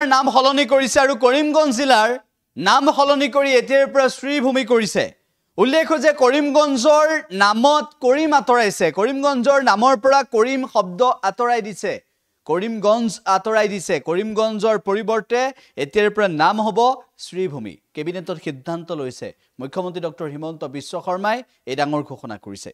নাম সলনি কৰিছে আৰু কৰিমগঞ্জ জিলাৰ নাম সলনি কৰি এতিয়াৰ পৰা শ্ৰীভূমি কৰিছে। উল্লেখ যে কৰিমগঞ্জৰ নামত কৰিম আঁতৰাইছে। কৰিমগঞ্জৰ নামৰ পৰা কৰিম শব্দ আঁতৰাই দিছে। কৰিমগঞ্জ আঁতৰাই দিছে। কৰিমগঞ্জৰ পৰিৱৰ্তে এতিয়াৰ পৰা নাম হ'ব শ্ৰীভূমি। কেবিনেটত সিদ্ধান্ত লৈছে। মুখ্যমন্ত্ৰী ডক্টৰ হিমন্ত বিশ্ব শৰ্মাই এই ডাঙৰ ঘোষণা কৰিছে।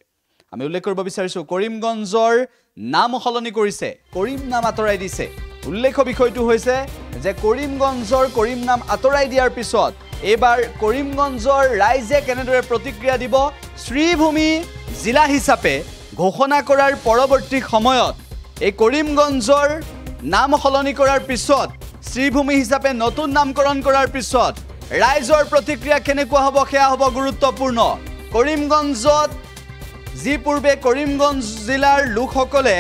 আমি উল্লেখ কৰিব বিচাৰিছোঁ কৰিমগঞ্জৰ নাম সলনি কৰিছে। কৰিম নাম আঁতৰাই দিছে। উল্লেখ বিষয়টো হৈছে যে কৰিমগঞ্জৰ কৰিম নাম আঁতৰাই দিয়াৰ পিছত এইবাৰ কৰিমগঞ্জৰ ৰাইজে কেনেদৰে প্ৰতিক্ৰিয়া দিব শ্ৰীভূমি জিলা হিচাপে ঘোষণা কৰাৰ পৰৱৰ্তী সময়ত এই কৰিমগঞ্জৰ নাম সলনি কৰাৰ পিছত শ্ৰীভূমি হিচাপে নতুন নামকৰণ কৰাৰ পিছত ৰাইজৰ প্ৰতিক্ৰিয়া কেনেকুৱা হ'ব সেয়া হ'ব গুৰুত্বপূৰ্ণ। কৰিমগঞ্জত যি পূৰ্বে কৰিমগঞ্জ জিলাৰ লোকসকলে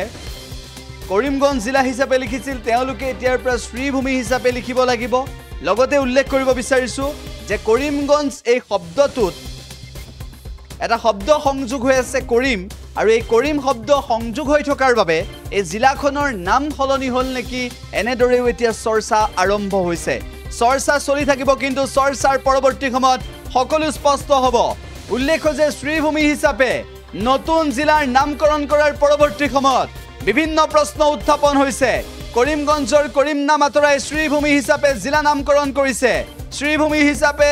কৰিমগঞ্জ জিলা হিচাপে লিখিছিল তেওঁলোকে এতিয়াৰ পৰা শ্ৰীভূমি হিচাপে লিখিব লাগিব। লগতে উল্লেখ কৰিব বিচাৰিছোঁ যে কৰিমগঞ্জ এই শব্দটোত এটা শব্দ সংযোগ হৈ আছে কৰিম আৰু এই কৰিম শব্দ সংযোগ হৈ থকাৰ বাবে এই জিলাখনৰ নাম সলনি হ'ল নেকি এনেদৰেও এতিয়া চৰ্চা আৰম্ভ হৈছে। চৰ্চা চলি থাকিব কিন্তু চৰ্চাৰ পৰৱৰ্তী সময়ত সকলো স্পষ্ট হ'ব। উল্লেখ যে শ্ৰীভূমি হিচাপে নতুন জিলাৰ নামকৰণ কৰাৰ পৰৱৰ্তী সময়ত বিভিন্ন প্ৰশ্ন উত্থাপন হৈছে। কৰিমগঞ্জৰ কৰিম নাম আঁতৰাই শ্ৰীভূমি হিচাপে জিলা নামকৰণ কৰিছে। শ্ৰীভূমি হিচাপে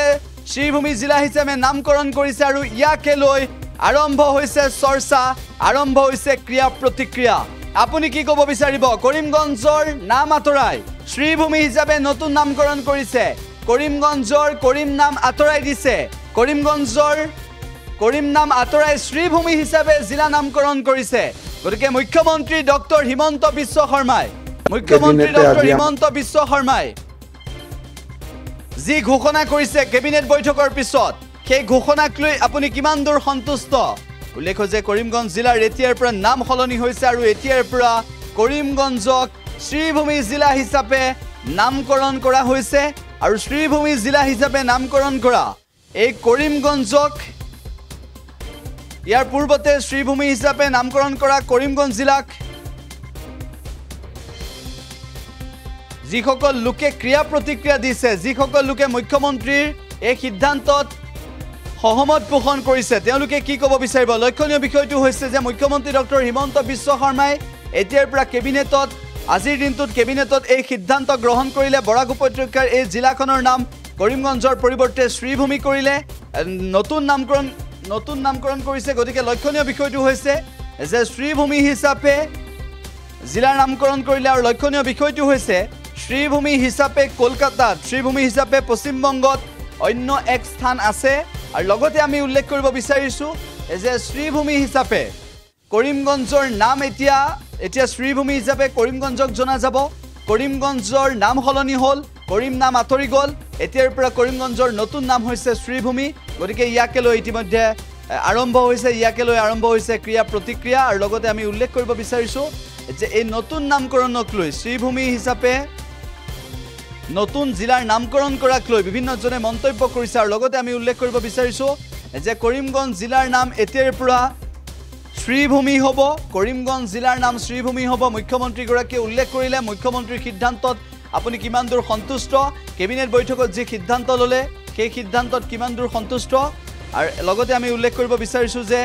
শ্ৰীভূমি জিলা হিচাপে নামকৰণ কৰিছে আৰু ইয়াকে লৈ আৰম্ভ হৈছে চৰ্চা আৰম্ভ হৈছে ক্ৰিয়া প্ৰতিক্ৰিয়া। আপুনি কি ক'ব বিচাৰিব? কৰিমগঞ্জৰ নাম আঁতৰাই শ্ৰীভূমি হিচাপে নতুন নামকৰণ কৰিছে। কৰিমগঞ্জৰ কৰিম নাম আঁতৰাই দিছে। কৰিমগঞ্জৰ কৰিম নাম আঁতৰাই শ্ৰীভূমি হিচাপে জিলা নামকৰণ কৰিছে। গতিকে মুখ্যমন্ত্ৰী ডক্টৰ হিমন্ত বিশ্ব শৰ্মাই মুখ্যমন্ত্ৰী ডক্টৰ হিমন্ত বিশ্ব শৰ্মাই যি ঘোষণা কৰিছে কেবিনেট বৈঠকৰ পিছত সেই ঘোষণাক লৈ আপুনি কিমান দূৰ সন্তুষ্ট? উল্লেখ যে কৰিমগঞ্জ জিলাৰ এতিয়াৰ পৰা নাম সলনি হৈছে আৰু এতিয়াৰ পৰা কৰিমগঞ্জক শ্ৰীভূমি জিলা হিচাপে নামকৰণ কৰা হৈছে আৰু শ্ৰীভূমি জিলা হিচাপে নামকৰণ কৰা। এই কৰিমগঞ্জক ইয়াৰ পূৰ্বতে শ্ৰীভূমি হিচাপে নামকৰণ কৰা কৰিমগঞ্জ জিলাক যিসকল লোকে ক্ৰিয়া প্ৰতিক্ৰিয়া দিছে যিসকল লোকে মুখ্যমন্ত্ৰীৰ এই সিদ্ধান্তত সহমত পোষণ কৰিছে তেওঁলোকে কি ক'ব বিচাৰিব? লক্ষণীয় বিষয়টো হৈছে যে মুখ্যমন্ত্ৰী ডক্টৰ হিমন্ত বিশ্ব শৰ্মাই এতিয়াৰ পৰা কেবিনেটত আজিৰ দিনটোত কেবিনেটত এই সিদ্ধান্ত গ্ৰহণ কৰিলে। বৰাক উপত্যকাৰ এই জিলাখনৰ নাম কৰিমগঞ্জৰ পৰিৱৰ্তে শ্ৰীভূমি কৰিলে। নতুন নামকৰণ নতুন নামকৰণ কৰিছে গতিকে লক্ষণীয় বিষয়টো হৈছে যে শ্ৰীভূমি হিচাপে জিলাৰ নামকৰণ কৰিলে আৰু লক্ষণীয় বিষয়টো হৈছে শ্ৰীভূমি হিচাপে কলকাতাত শ্ৰীভূমি হিচাপে পশ্চিমবংগত অন্য এক স্থান আছে। লগতে আমি উল্লেখ কৰিব বিচাৰিছোঁ যে শ্ৰীভূমি হিচাপে কৰিমগঞ্জৰ নাম এতিয়া এতিয়া শ্ৰীভূমি হিচাপে কৰিমগঞ্জক জনা যাব। কৰিমগঞ্জৰ নাম সলনি হ'ল কৰিম নাম আঁতৰি গ'ল। এতিয়াৰ পৰা কৰিমগঞ্জৰ নতুন নাম হৈছে শ্ৰীভূমি গতিকে ইয়াকে লৈ ইতিমধ্যে আৰম্ভ হৈছে ইয়াকে লৈ আৰম্ভ হৈছে ক্ৰিয়া প্ৰতিক্ৰিয়া আৰু লগতে আমি উল্লেখ কৰিব বিচাৰিছোঁ যে এই নতুন নামকৰণক লৈ শ্ৰীভূমি হিচাপে নতুন জিলাৰ নামকৰণ কৰাক লৈ বিভিন্নজনে মন্তব্য কৰিছে আৰু লগতে আমি উল্লেখ কৰিব বিচাৰিছোঁ যে কৰিমগঞ্জ জিলাৰ নাম এতিয়াৰ পৰা শ্ৰীভূমি হ'ব কৰিমগঞ্জ জিলাৰ নাম শ্ৰীভূমি হ'ব। মুখ্যমন্ত্ৰীগৰাকীয়ে উল্লেখ কৰিলে মুখ্যমন্ত্ৰীৰ সিদ্ধান্তত আপুনি কিমান দূৰ সন্তুষ্ট? কেবিনেট বৈঠকত যি সিদ্ধান্ত ল'লে সেই সিদ্ধান্তত কিমান দূৰ সন্তুষ্ট? আৰু লগতে আমি উল্লেখ কৰিব বিচাৰিছোঁ যে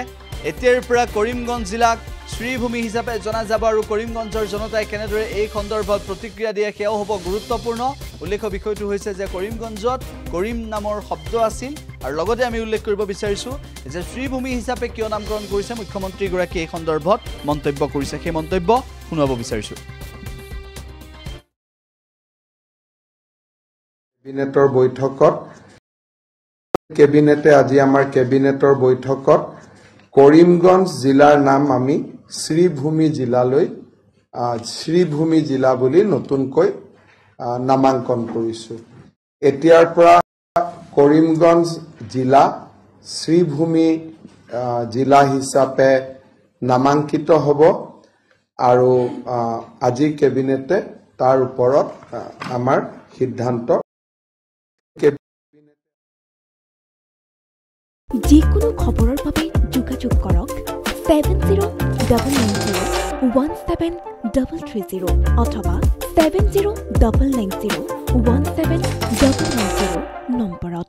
এতিয়াৰ পৰা কৰিমগঞ্জ জিলাক শ্ৰীভূমি হিচাপে জনা যাব আৰু কৰিমগঞ্জৰ জনতাই কেনেদৰে এই সন্দৰ্ভত প্ৰতিক্ৰিয়া দিয়ে সেয়াও হ'ব গুৰুত্বপূৰ্ণ। উল্লেখ্য বিষয়টো হৈছে যে কৰিমগঞ্জত কৰিম নামৰ শব্দ আছিল। আৰু লগতে আমি উল্লেখ কৰিব বিচাৰিছোঁ যে শ্ৰীভূমি হিচাপে কিয় নামকৰণ কৰিছে মুখ্যমন্ত্ৰীগৰাকীয়ে এই সন্দৰ্ভত মন্তব্য কৰিছে। সেই মন্তব্য শুনাব বিচাৰিছোঁ। কেবিনেটৰ বৈঠকত কেবিনেটে আজি আমাৰ কেবিনেটৰ বৈঠকত কৰিমগঞ্জ জিলাৰ নাম আমি শ্ৰীভূমি জিলালৈ শ্ৰীভূমি জিলা বুলি নতুনকৈ নামাংকন কৰিছোঁ। এতিয়াৰ পৰা কৰিমগঞ্জ জিলা শ্ৰীভূমি জিলা হিচাপে নামাংকিত হ'ব আৰু আজি কেবিনেটে তাৰ ওপৰত আমাৰ সিদ্ধান্ত যিকোনো খবৰৰ বাবে যোগাযোগ কৰক seven zero' double nine zero' one seven double three zero' অথবা seven zero' double nine zero' one seven double nine zero' নম্বৰত।